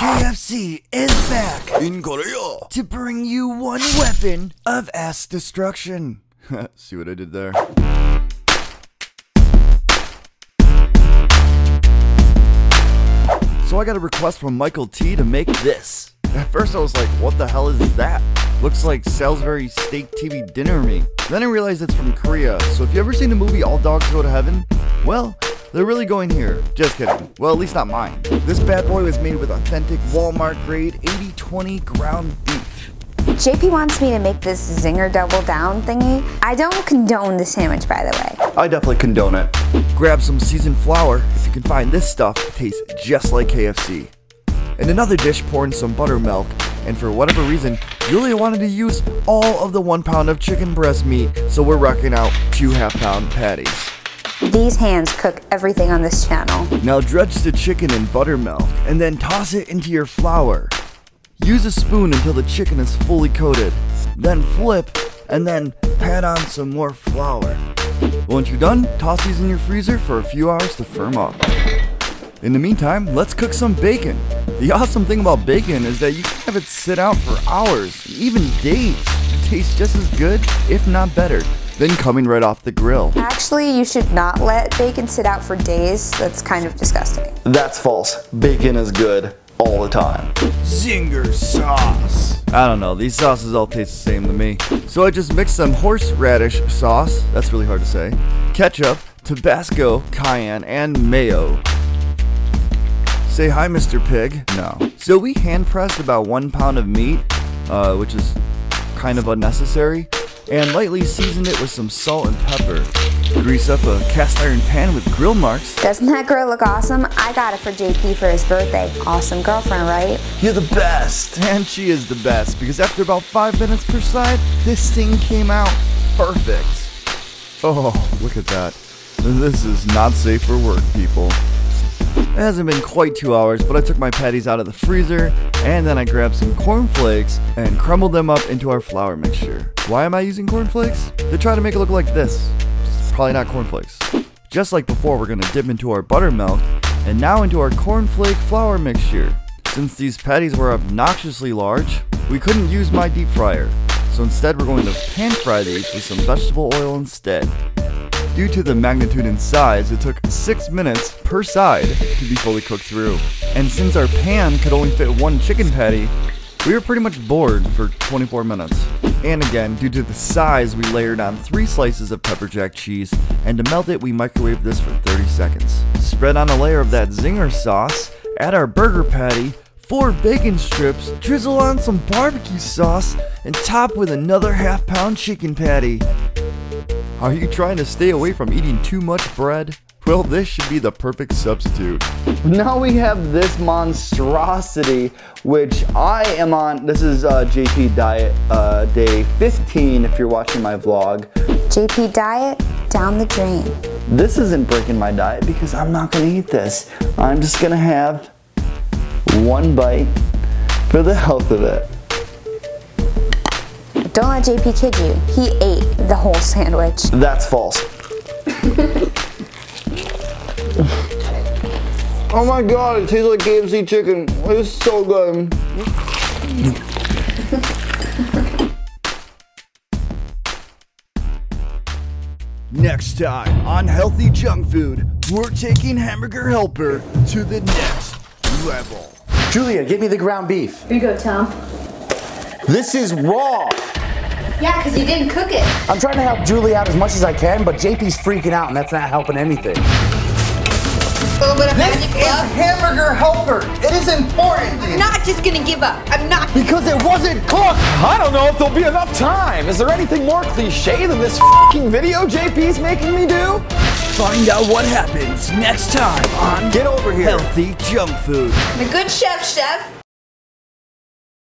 KFC is back in Korea to bring you one weapon of ass destruction. See what I did there? So I got a request from Michael T to make this. At first I was like, what the hell is that? Looks like Salisbury steak TV dinner meat. Then I realized it's from Korea, so if you ever seen the movie All Dogs Go to Heaven, well, they're really going here. Just kidding. Well, at least not mine. This bad boy was made with authentic Walmart grade 80-20 ground beef. JP wants me to make this zinger double down thingy. I don't condone the sandwich, by the way. I definitely condone it. Grab some seasoned flour. If you can find this stuff, it tastes just like KFC. In another dish, pour in some buttermilk. And for whatever reason, Julia wanted to use all of the one pound of chicken breast meat, so we're rocking out two half pound patties. These hands cook everything on this channel. Now dredge the chicken in buttermilk and then toss it into your flour. Use a spoon until the chicken is fully coated. Then flip and then pat on some more flour. Once you're done, toss these in your freezer for a few hours to firm up. In the meantime, let's cook some bacon. The awesome thing about bacon is that you can have it sit out for hours, even days. It tastes just as good, if not better, than coming right off the grill. Actually, you should not let bacon sit out for days. That's kind of disgusting. That's false. Bacon is good all the time. Zinger sauce. I don't know, these sauces all taste the same to me. So I just mixed some horseradish sauce, that's really hard to say, ketchup, Tabasco, cayenne, and mayo. Say hi, Mr. Pig. No. So we hand pressed about one pound of meat, uh, which is kind of unnecessary, and lightly seasoned it with some salt and pepper. Grease up a cast iron pan with grill marks. Doesn't that grill look awesome? I got it for JP for his birthday. Awesome girlfriend, right? You're the best! And she is the best, because after about five minutes per side, this thing came out perfect. Oh, look at that. This is not safe for work, people. It hasn't been quite two hours, but I took my patties out of the freezer, and then I grabbed some cornflakes and crumbled them up into our flour mixture. Why am I using cornflakes? To try to make it look like this. It's probably not cornflakes. Just like before, we're gonna dip into our buttermilk, and now into our cornflake flour mixture. Since these patties were obnoxiously large, we couldn't use my deep fryer, so instead we're going to pan fry these with some vegetable oil instead. Due to the magnitude and size, it took 6 minutes per side to be fully cooked through. And since our pan could only fit one chicken patty, we were pretty much bored for 24 minutes. And again, due to the size, we layered on 3 slices of pepper jack cheese, and to melt it, we microwaved this for 30 seconds. Spread on a layer of that zinger sauce, add our burger patty, 4 bacon strips, drizzle on some barbecue sauce, and top with another half pound chicken patty. Are you trying to stay away from eating too much bread? Well, this should be the perfect substitute. Now we have this monstrosity, which I am on. This is uh, JP Diet uh, Day 15 if you're watching my vlog. JP diet, down the drain. This isn't breaking my diet because I'm not gonna eat this. I'm just gonna have one bite for the health of it. Don't let JP kid you. He ate the whole sandwich. That's false. oh my god, it tastes like KFC chicken. It's so good. Next time on Healthy Junk Food, we're taking Hamburger Helper to the next level. Julia, give me the ground beef. Here you go, Tom. This is raw. Yeah, because you didn't cook it. I'm trying to help Julie out as much as I can, but JP's freaking out and that's not helping anything. A little bit of magic love. hamburger helper. It is important. I'm not just gonna give up. I'm not. Because it wasn't cooked. I don't know if there'll be enough time. Is there anything more cliche than this fing video JP's making me do? Find out what happens next time on Get over here. Healthy Junk Food. I'm good chef, chef.